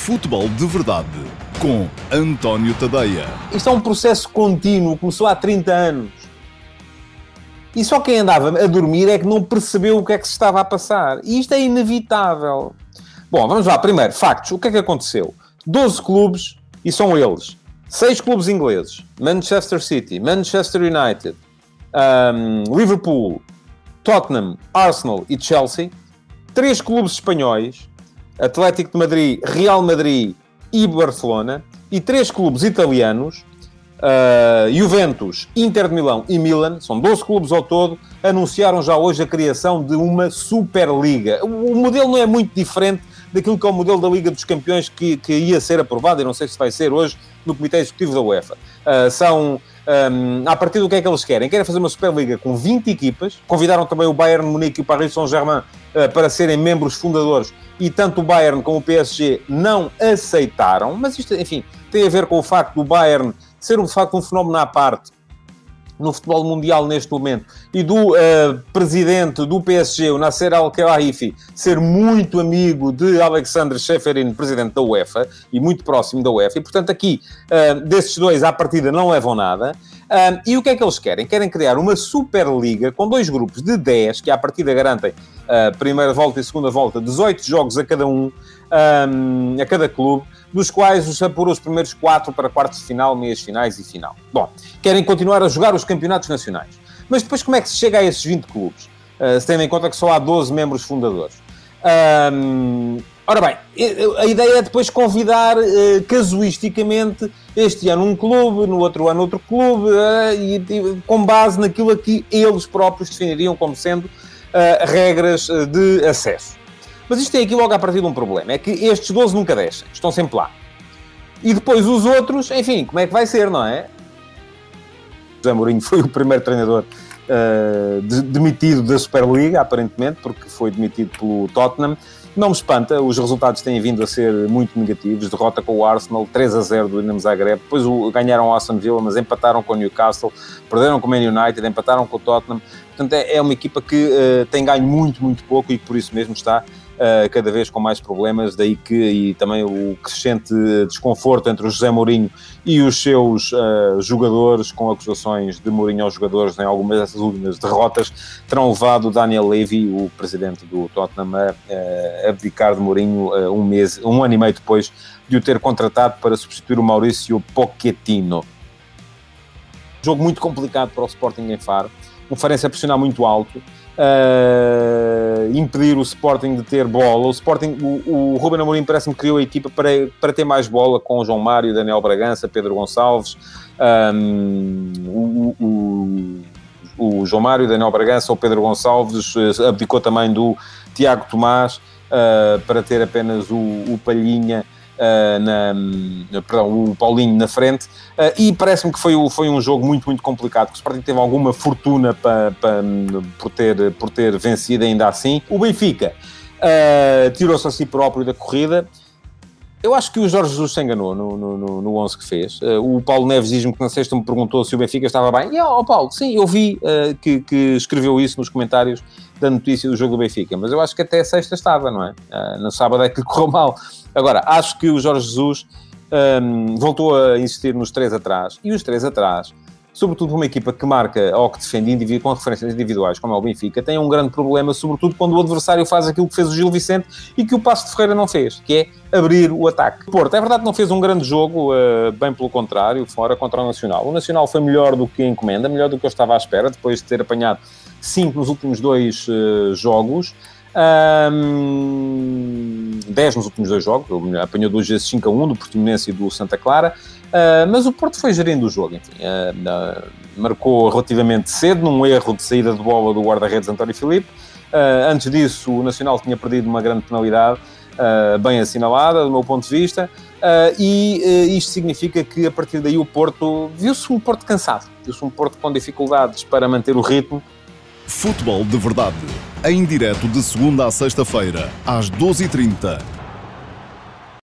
Futebol de Verdade com António Tadeia. Isto é um processo contínuo, começou há 30 anos. E só quem andava a dormir é que não percebeu o que é que se estava a passar. E isto é inevitável. Bom, vamos lá. Primeiro, factos. O que é que aconteceu? 12 clubes, e são eles. 6 clubes ingleses. Manchester City, Manchester United, um, Liverpool, Tottenham, Arsenal e Chelsea. Três clubes espanhóis. Atlético de Madrid, Real Madrid e Barcelona. E três clubes italianos. Uh, Juventus, Inter de Milão e Milan, são 12 clubes ao todo, anunciaram já hoje a criação de uma Superliga. O, o modelo não é muito diferente daquilo que é o modelo da Liga dos Campeões que, que ia ser aprovado, e não sei se vai ser hoje, no Comitê Executivo da UEFA. Uh, são, um, a partir do que é que eles querem? Querem fazer uma Superliga com 20 equipas, convidaram também o Bayern Munique e o Paris Saint-Germain uh, para serem membros fundadores, e tanto o Bayern como o PSG não aceitaram, mas isto, enfim, tem a ver com o facto do Bayern ser, de facto, um fenómeno à parte, no futebol mundial neste momento e do uh, presidente do PSG, o Nasser Al-Khelaifi, ser muito amigo de Alexander Scheferin, presidente da UEFA, e muito próximo da UEFA, e portanto aqui uh, desses dois à partida não levam nada. Uh, e o que é que eles querem? Querem criar uma Superliga com dois grupos de 10, que à partida garantem a primeira volta e segunda volta, 18 jogos a cada um, um a cada clube, dos quais os apurou os primeiros quatro para quartos de final, meias finais e final. Bom, querem continuar a jogar os campeonatos nacionais. Mas depois como é que se chega a esses 20 clubes? Uh, se tendo em conta que só há 12 membros fundadores. Um, ora bem, a ideia é depois convidar uh, casuisticamente este ano um clube, no outro ano outro clube, uh, e, e, com base naquilo que eles próprios definiriam como sendo regras de acesso. Mas isto tem aqui logo a partir de um problema. É que estes 12 nunca deixam. Estão sempre lá. E depois os outros, enfim, como é que vai ser, não é? José Mourinho foi o primeiro treinador uh, de, demitido da Superliga, aparentemente, porque foi demitido pelo Tottenham. Não me espanta, os resultados têm vindo a ser muito negativos. Derrota com o Arsenal, 3 a 0 do Dinamo Zagreb. Depois ganharam o Aston Villa, mas empataram com o Newcastle. Perderam com o Man United, empataram com o Tottenham. Portanto, é, é uma equipa que uh, tem ganho muito, muito pouco e por isso mesmo está cada vez com mais problemas, daí que e também o crescente desconforto entre o José Mourinho e os seus uh, jogadores, com acusações de Mourinho aos jogadores em algumas dessas últimas derrotas, terão levado Daniel Levy, o presidente do Tottenham, a, a abdicar de Mourinho uh, um mês, um ano e meio depois de o ter contratado para substituir o Maurício Pochettino. Jogo muito complicado para o Sporting em Faro, um Farense a pressionar muito alto, uh, impedir o Sporting de ter bola. O Sporting, o, o Ruben Amorim parece-me criou a equipa para, para ter mais bola com João Mário, Daniel Bragança, Pedro Gonçalves, um, o, o, o, João Mário, Daniel Bragança, o Pedro Gonçalves, eh, abdicou também do Tiago Tomás uh, para ter apenas o, o Palhinha na, perdão, o Paulinho na frente, uh, e parece-me que foi, foi um jogo muito, muito complicado, que o Sporting teve alguma fortuna para, para, por, ter, por ter vencido ainda assim. O Benfica uh, tirou-se a si próprio da corrida, eu acho que o Jorge Jesus se enganou no, no, no 11 que fez. Uh, o Paulo Neves diz-me que na sexta me perguntou se o Benfica estava bem. E, ó oh, Paulo, sim, eu vi uh, que, que, escreveu isso nos comentários da notícia do jogo do Benfica, mas eu acho que até a sexta estava, não é? Uh, no sábado é que correu mal. Agora, acho que o Jorge Jesus um, voltou a insistir nos três atrás, e os três atrás sobretudo uma equipa que marca ou que defende com referências individuais, como é o Benfica, tem um grande problema, sobretudo quando o adversário faz aquilo que fez o Gil Vicente e que o Passo de Ferreira não fez, que é abrir o ataque. O Porto, é verdade que não fez um grande jogo, uh, bem pelo contrário, fora contra o Nacional. O Nacional foi melhor do que a encomenda, melhor do que eu estava à espera, depois de ter apanhado 5 nos últimos dois uh, jogos. Um, 10 nos últimos dois jogos, apanhou duas vezes 5 a 1 do Portimonense e do Santa Clara. Uh, mas o Porto foi gerindo o jogo, enfim. Uh, uh, marcou relativamente cedo, num erro de saída de bola do guarda-redes António Filipe. antes disso, o Nacional tinha perdido uma grande penalidade, bem assinalada, do meu ponto de vista. e isto significa que, a partir daí, o Porto... Viu-se um Porto cansado. Viu-se um Porto com dificuldades para manter o ritmo. Futebol de Verdade. Em direto de segunda a sexta-feira, às 12h30